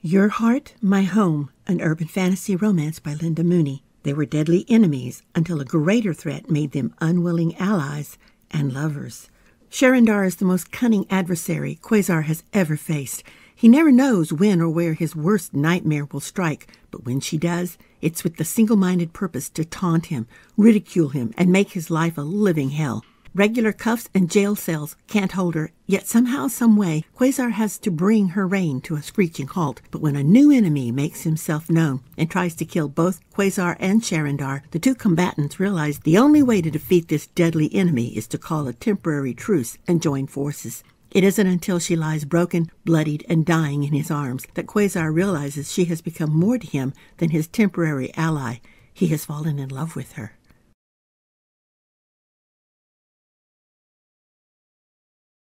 Your Heart, My Home, an urban fantasy romance by Linda Mooney. They were deadly enemies until a greater threat made them unwilling allies and lovers. Sharandar is the most cunning adversary Quasar has ever faced. He never knows when or where his worst nightmare will strike, but when she does, it's with the single minded purpose to taunt him, ridicule him, and make his life a living hell. Regular cuffs and jail cells can't hold her, yet somehow, someway, Quasar has to bring her reign to a screeching halt. But when a new enemy makes himself known and tries to kill both Quasar and Sharandar, the two combatants realize the only way to defeat this deadly enemy is to call a temporary truce and join forces. It isn't until she lies broken, bloodied, and dying in his arms that Quasar realizes she has become more to him than his temporary ally. He has fallen in love with her.